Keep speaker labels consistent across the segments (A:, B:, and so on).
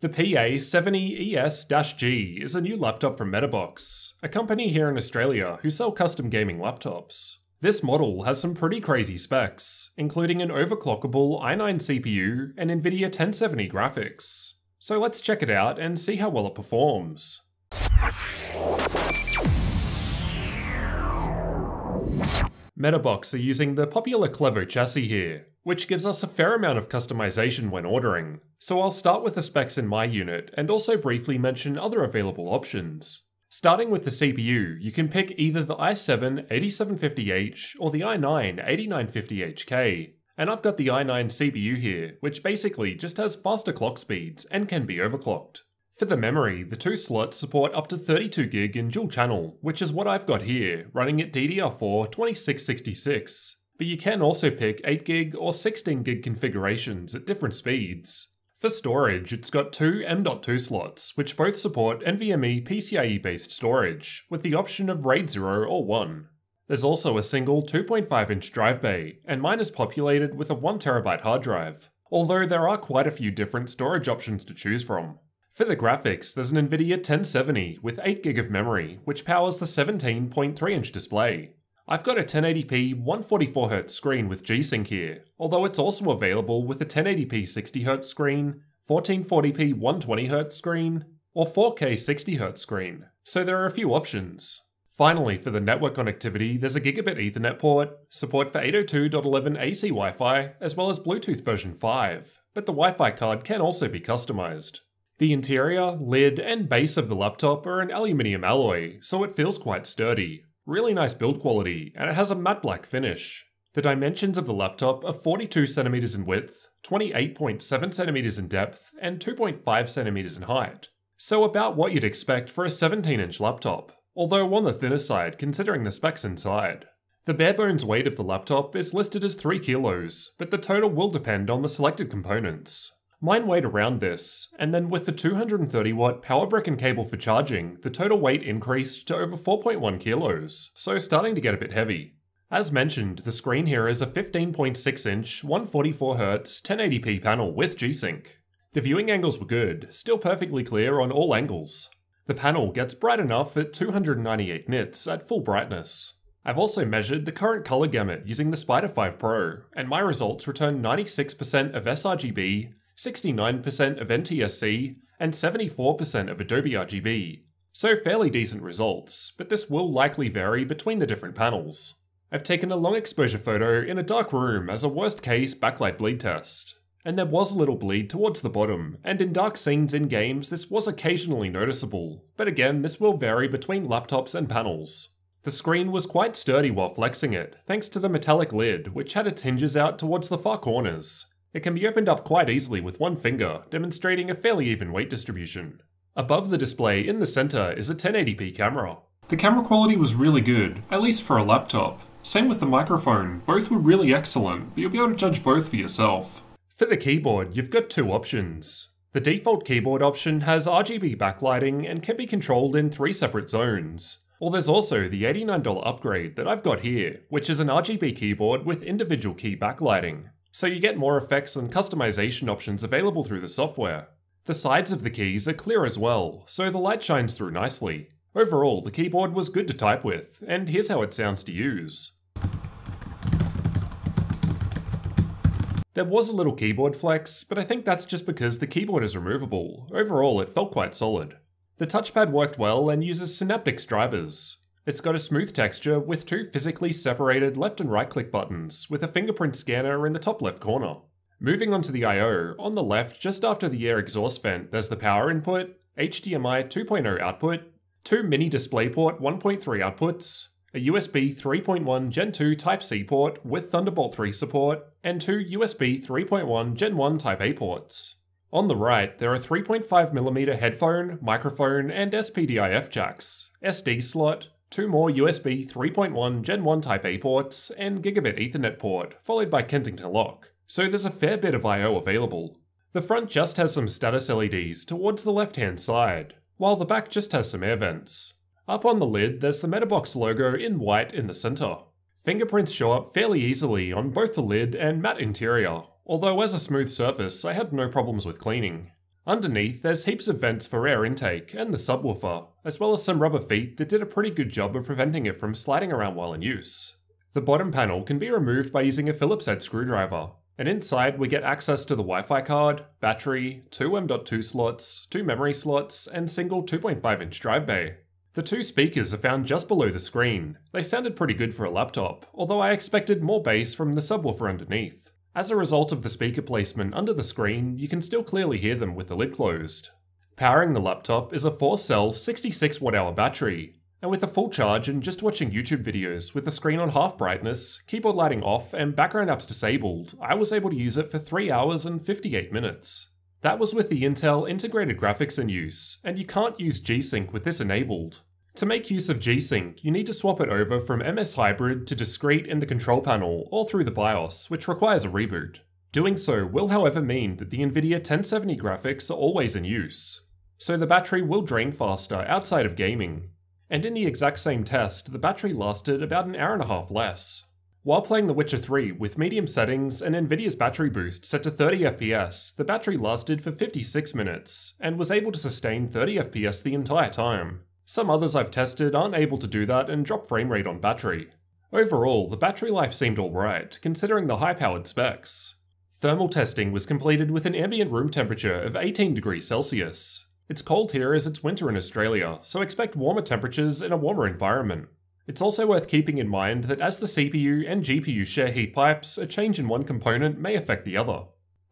A: The PA70ES-G is a new laptop from Metabox, a company here in Australia who sell custom gaming laptops. This model has some pretty crazy specs, including an overclockable i9 CPU and NVIDIA 1070 graphics. So let's check it out and see how well it performs. Metabox are using the popular Clevo chassis here, which gives us a fair amount of customization when ordering. So I'll start with the specs in my unit and also briefly mention other available options. Starting with the CPU, you can pick either the i7-8750H or the i9-8950HK. And I've got the i9 CPU here, which basically just has faster clock speeds and can be overclocked. For the memory, the two slots support up to 32GB in dual channel, which is what I've got here, running at DDR4 2666. But you can also pick 8GB or 16GB configurations at different speeds. For storage, it's got two M.2 slots, which both support NVMe PCIe based storage, with the option of RAID 0 or 1. There's also a single 2.5 inch drive bay, and mine is populated with a 1TB hard drive, although there are quite a few different storage options to choose from. For the graphics, there's an NVIDIA 1070 with 8GB of memory, which powers the 17.3 inch display. I've got a 1080p 144Hz screen with G-Sync here, although it's also available with a 1080p 60Hz screen, 1440p 120Hz screen, or 4K 60Hz screen, so there are a few options. Finally, for the network connectivity, there's a gigabit Ethernet port, support for 802.11ac Wi-Fi, as well as Bluetooth version 5, but the Wi-Fi card can also be customized. The interior, lid, and base of the laptop are an aluminium alloy, so it feels quite sturdy. Really nice build quality, and it has a matte black finish. The dimensions of the laptop are 42cm in width, 28.7cm in depth, and 2.5cm in height. So about what you'd expect for a 17-inch laptop, although on the thinner side considering the specs inside. The bare bones weight of the laptop is listed as 3 kilos, but the total will depend on the selected components. Mine weighed around this, and then with the 230 watt power brick and cable for charging, the total weight increased to over 4.1 kilos, so starting to get a bit heavy. As mentioned, the screen here is a 15.6 inch, 144Hz, 1080p panel with G-Sync. The viewing angles were good, still perfectly clear on all angles. The panel gets bright enough at 298 nits at full brightness. I've also measured the current color gamut using the Spyder 5 Pro, and my results return 96% of sRGB, 69% of NTSC, and 74% of Adobe RGB. So fairly decent results, but this will likely vary between the different panels. I've taken a long exposure photo in a dark room as a worst case backlight bleed test. And there was a little bleed towards the bottom, and in dark scenes in games this was occasionally noticeable, but again this will vary between laptops and panels. The screen was quite sturdy while flexing it, thanks to the metallic lid, which had its hinges out towards the far corners, it can be opened up quite easily with one finger, demonstrating a fairly even weight distribution. Above the display in the center is a 1080p camera. The camera quality was really good, at least for a laptop. Same with the microphone, both were really excellent, but you'll be able to judge both for yourself. For the keyboard, you've got two options. The default keyboard option has RGB backlighting and can be controlled in three separate zones. Or there's also the $89 upgrade that I've got here, which is an RGB keyboard with individual key backlighting. So you get more effects and customization options available through the software. The sides of the keys are clear as well, so the light shines through nicely. Overall, the keyboard was good to type with, and here's how it sounds to use. There was a little keyboard flex, but I think that's just because the keyboard is removable. Overall, it felt quite solid. The touchpad worked well and uses Synaptics drivers, it's got a smooth texture with two physically separated left and right click buttons with a fingerprint scanner in the top left corner. Moving on to the I.O., on the left, just after the air exhaust vent, there's the power input, HDMI 2.0 output, two mini DisplayPort 1.3 outputs, a USB 3.1 Gen 2 Type-C port with Thunderbolt 3 support, and two USB 3.1 Gen 1 Type-A ports. On the right, there are 3.5mm headphone, microphone, and SPDIF jacks, SD slot, two more USB 3.1 Gen 1 Type A ports, and gigabit Ethernet port, followed by Kensington lock. So there's a fair bit of I.O. available. The front just has some status LEDs towards the left hand side, while the back just has some air vents. Up on the lid, there's the Metabox logo in white in the center. Fingerprints show up fairly easily on both the lid and matte interior, although as a smooth surface, I had no problems with cleaning. Underneath, there's heaps of vents for air intake and the subwoofer, as well as some rubber feet that did a pretty good job of preventing it from sliding around while in use. The bottom panel can be removed by using a Phillips head screwdriver, and inside we get access to the Wi-Fi card, battery, two M.2 slots, two memory slots, and single 2.5 inch drive bay. The two speakers are found just below the screen. They sounded pretty good for a laptop, although I expected more bass from the subwoofer underneath. As a result of the speaker placement under the screen, you can still clearly hear them with the lid closed. Powering the laptop is a 4-cell 66 watt hour battery, and with a full charge and just watching YouTube videos with the screen on half brightness, keyboard lighting off, and background apps disabled, I was able to use it for 3 hours and 58 minutes. That was with the Intel integrated graphics in use, and you can't use G-Sync with this enabled. To make use of G-Sync, you need to swap it over from MS Hybrid to Discrete in the control panel or through the BIOS, which requires a reboot. Doing so will however mean that the Nvidia 1070 graphics are always in use, so the battery will drain faster outside of gaming. And in the exact same test, the battery lasted about an hour and a half less. While playing The Witcher 3 with medium settings and Nvidia's battery boost set to 30 FPS, the battery lasted for 56 minutes, and was able to sustain 30 FPS the entire time. Some others I've tested aren't able to do that and drop frame rate on battery. Overall, the battery life seemed alright, considering the high powered specs. Thermal testing was completed with an ambient room temperature of 18 degrees Celsius. It's cold here as it's winter in Australia, so expect warmer temperatures in a warmer environment. It's also worth keeping in mind that as the CPU and GPU share heat pipes, a change in one component may affect the other.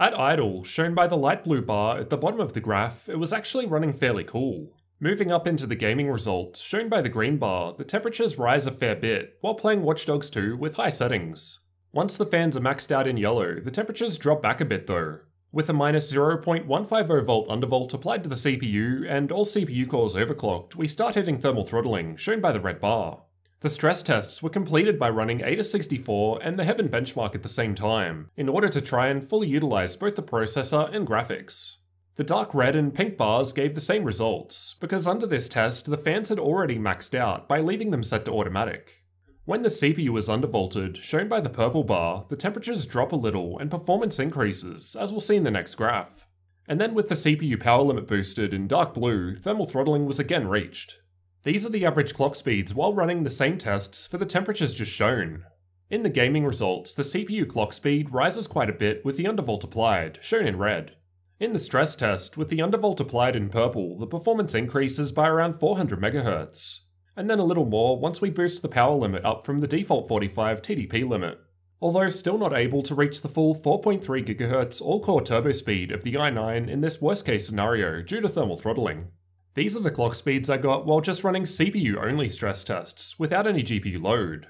A: At idle, shown by the light blue bar at the bottom of the graph, it was actually running fairly cool. Moving up into the gaming results, shown by the green bar, the temperatures rise a fair bit while playing Watch Dogs 2 with high settings. Once the fans are maxed out in yellow, the temperatures drop back a bit though, with a minus 0.150 volt undervolt applied to the CPU and all CPU cores overclocked, we start hitting thermal throttling, shown by the red bar. The stress tests were completed by running AIDA64 and the Heaven benchmark at the same time, in order to try and fully utilize both the processor and graphics. The dark red and pink bars gave the same results, because under this test the fans had already maxed out by leaving them set to automatic. When the CPU is undervolted, shown by the purple bar, the temperatures drop a little and performance increases, as we'll see in the next graph. And then with the CPU power limit boosted in dark blue, thermal throttling was again reached. These are the average clock speeds while running the same tests for the temperatures just shown. In the gaming results, the CPU clock speed rises quite a bit with the undervolt applied, shown in red. In the stress test, with the undervolt applied in purple, the performance increases by around 400 MHz, and then a little more once we boost the power limit up from the default 45 TDP limit. Although still not able to reach the full 4.3 GHz all-core turbo speed of the i9 in this worst case scenario due to thermal throttling. These are the clock speeds I got while just running CPU only stress tests, without any GPU load.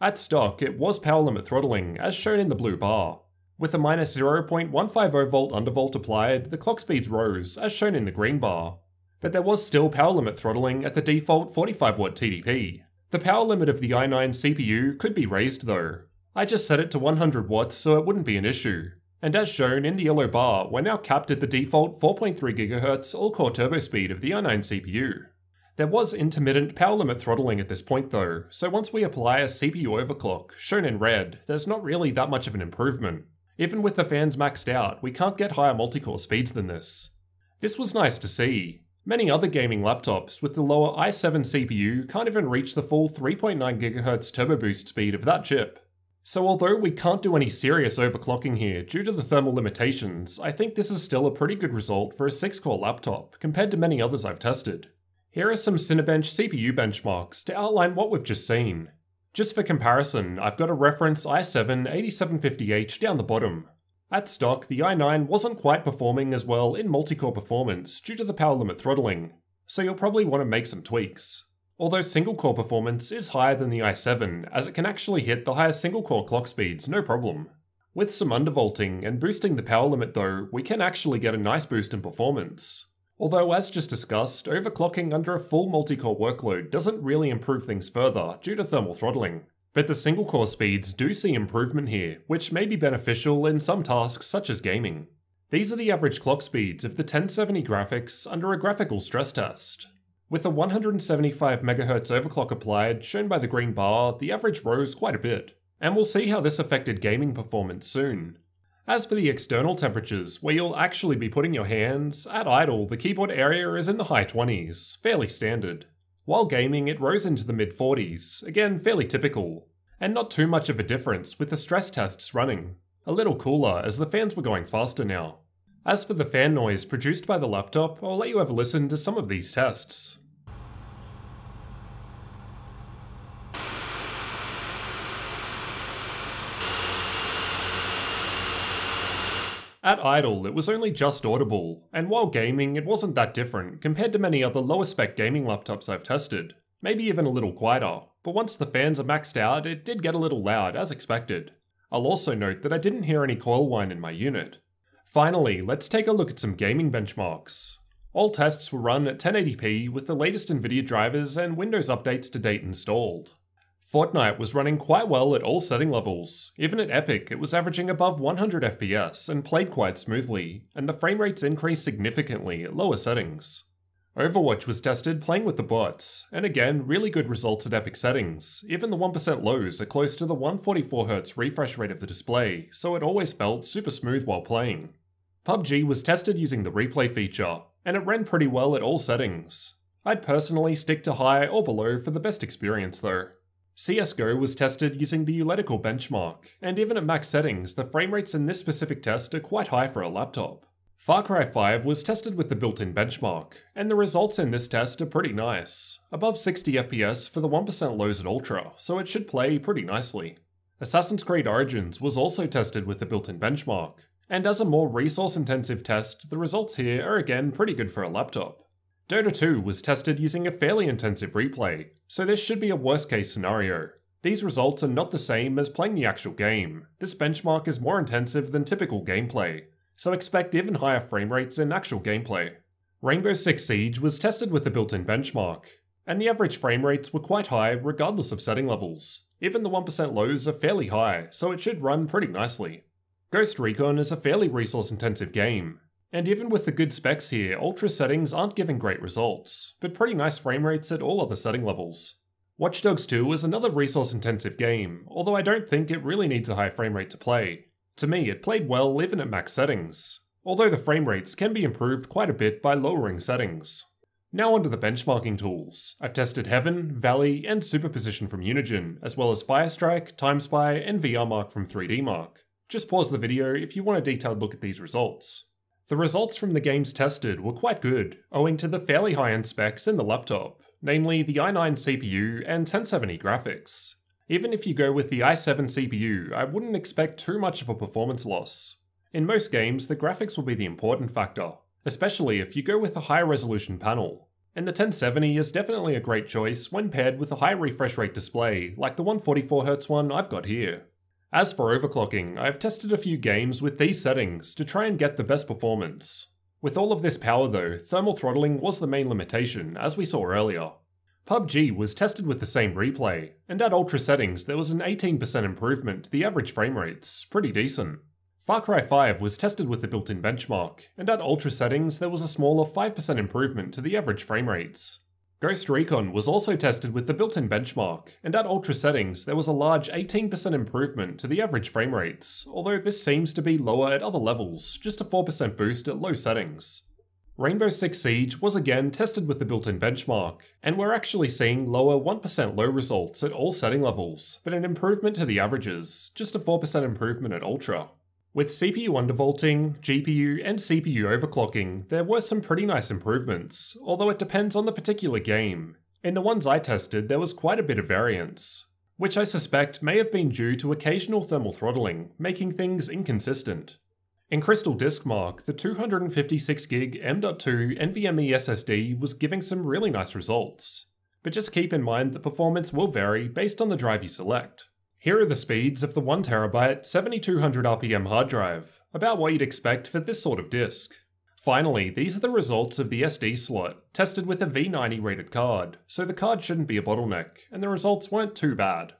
A: At stock, it was power limit throttling, as shown in the blue bar. With a minus 0.150 volt undervolt applied, the clock speeds rose, as shown in the green bar. But there was still power limit throttling at the default 45 watt TDP. The power limit of the i9 CPU could be raised though. I just set it to 100 watts so it wouldn't be an issue. And as shown in the yellow bar, we're now capped at the default 4.3 GHz all-core turbo speed of the i9 CPU. There was intermittent power limit throttling at this point though, so once we apply a CPU overclock, shown in red, there's not really that much of an improvement. Even with the fans maxed out, we can't get higher multi-core speeds than this. This was nice to see. Many other gaming laptops with the lower i7 CPU can't even reach the full 3.9 GHz turbo boost speed of that chip. So although we can't do any serious overclocking here due to the thermal limitations, I think this is still a pretty good result for a 6-core laptop compared to many others I've tested. Here are some Cinebench CPU benchmarks to outline what we've just seen. Just for comparison, I've got a reference i7 8750H down the bottom. At stock, the i9 wasn't quite performing as well in multi-core performance due to the power limit throttling, so you'll probably want to make some tweaks although single core performance is higher than the i7 as it can actually hit the highest single core clock speeds no problem. With some undervolting and boosting the power limit though, we can actually get a nice boost in performance. Although as just discussed, overclocking under a full multi-core workload doesn't really improve things further due to thermal throttling. But the single core speeds do see improvement here, which may be beneficial in some tasks such as gaming. These are the average clock speeds of the 1070 graphics under a graphical stress test. With a 175 MHz overclock applied, shown by the green bar, the average rose quite a bit, and we'll see how this affected gaming performance soon. As for the external temperatures, where you'll actually be putting your hands, at idle the keyboard area is in the high 20s, fairly standard. While gaming it rose into the mid 40s, again fairly typical, and not too much of a difference with the stress tests running. A little cooler as the fans were going faster now. As for the fan noise produced by the laptop, I'll let you have a listen to some of these tests. At idle, it was only just audible, and while gaming, it wasn't that different compared to many other lower spec gaming laptops I've tested. Maybe even a little quieter, but once the fans are maxed out, it did get a little loud, as expected. I'll also note that I didn't hear any coil whine in my unit. Finally, let's take a look at some gaming benchmarks. All tests were run at 1080p with the latest Nvidia drivers and Windows updates to date installed. Fortnite was running quite well at all setting levels. Even at Epic, it was averaging above 100 FPS and played quite smoothly, and the frame rates increased significantly at lower settings. Overwatch was tested playing with the bots, and again, really good results at epic settings. Even the 1% lows are close to the 144Hz refresh rate of the display, so it always felt super smooth while playing. PUBG was tested using the replay feature, and it ran pretty well at all settings. I'd personally stick to high or below for the best experience though. CSGO was tested using the Ulletical benchmark, and even at max settings, the frame rates in this specific test are quite high for a laptop. Far Cry 5 was tested with the built-in benchmark, and the results in this test are pretty nice. Above 60 FPS for the 1% lows at Ultra, so it should play pretty nicely. Assassin's Creed Origins was also tested with the built-in benchmark, and as a more resource-intensive test, the results here are again pretty good for a laptop. Dota 2 was tested using a fairly intensive replay, so this should be a worst case scenario. These results are not the same as playing the actual game. This benchmark is more intensive than typical gameplay, so expect even higher frame rates in actual gameplay. Rainbow Six Siege was tested with the built-in benchmark, and the average frame rates were quite high regardless of setting levels. Even the 1% lows are fairly high, so it should run pretty nicely. Ghost Recon is a fairly resource intensive game, and even with the good specs here, ultra settings aren't giving great results, but pretty nice frame rates at all other setting levels. Watch Dogs 2 is another resource intensive game, although I don't think it really needs a high frame rate to play. To me, it played well even at max settings, although the frame rates can be improved quite a bit by lowering settings. Now onto the benchmarking tools. I've tested Heaven, Valley, and Superposition from Unigine, as well as Firestrike, TimeSpy, and VRMark from 3DMark. Just pause the video if you want a detailed look at these results. The results from the games tested were quite good, owing to the fairly high-end specs in the laptop, namely the i9 CPU and 1070 graphics. Even if you go with the i7 CPU, I wouldn't expect too much of a performance loss. In most games, the graphics will be the important factor, especially if you go with a higher resolution panel. And the 1070 is definitely a great choice when paired with a high refresh rate display, like the 144Hz one I've got here. As for overclocking, I've tested a few games with these settings to try and get the best performance. With all of this power though, thermal throttling was the main limitation, as we saw earlier. PUBG was tested with the same replay, and at ultra settings there was an 18% improvement to the average frame rates, pretty decent. Far Cry 5 was tested with the built-in benchmark, and at ultra settings there was a smaller 5% improvement to the average frame rates. Ghost Recon was also tested with the built-in benchmark, and at ultra settings there was a large 18% improvement to the average frame rates, although this seems to be lower at other levels, just a 4% boost at low settings. Rainbow Six Siege was again tested with the built-in benchmark, and we're actually seeing lower 1% low results at all setting levels, but an improvement to the averages, just a 4% improvement at ultra. With CPU undervolting, GPU, and CPU overclocking, there were some pretty nice improvements, although it depends on the particular game. In the ones I tested, there was quite a bit of variance, which I suspect may have been due to occasional thermal throttling, making things inconsistent. In Crystal Disk Mark, the 256GB M.2 NVMe SSD was giving some really nice results, but just keep in mind that performance will vary based on the drive you select. Here are the speeds of the 1TB 7200 RPM hard drive, about what you'd expect for this sort of disk. Finally, these are the results of the SD slot, tested with a V90 rated card, so the card shouldn't be a bottleneck, and the results weren't too bad.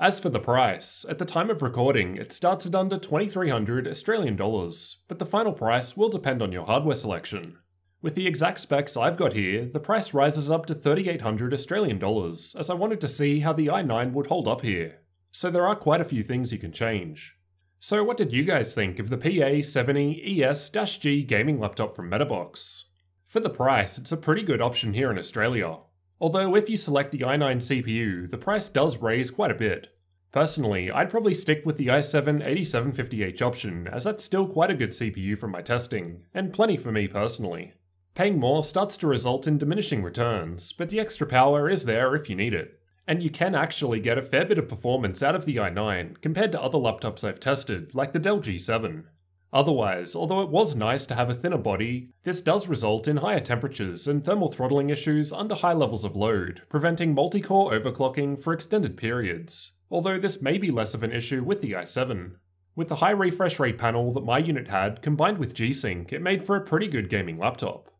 A: As for the price, at the time of recording, it starts at under 2300 Australian dollars, but the final price will depend on your hardware selection. With the exact specs I've got here, the price rises up to 3800 Australian dollars, as I wanted to see how the i9 would hold up here, so there are quite a few things you can change. So what did you guys think of the PA70 ES-G gaming laptop from Metabox? For the price, it's a pretty good option here in Australia. Although if you select the i9 CPU, the price does raise quite a bit. Personally, I'd probably stick with the i7-8750H option, as that's still quite a good CPU from my testing, and plenty for me personally. Paying more starts to result in diminishing returns, but the extra power is there if you need it. And you can actually get a fair bit of performance out of the i9 compared to other laptops I've tested, like the Dell G7. Otherwise, although it was nice to have a thinner body, this does result in higher temperatures and thermal throttling issues under high levels of load, preventing multi-core overclocking for extended periods, although this may be less of an issue with the i7. With the high refresh rate panel that my unit had combined with G-Sync, it made for a pretty good gaming laptop.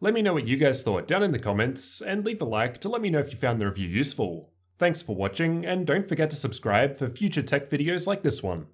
A: Let me know what you guys thought down in the comments, and leave a like to let me know if you found the review useful. Thanks for watching, and don't forget to subscribe for future tech videos like this one.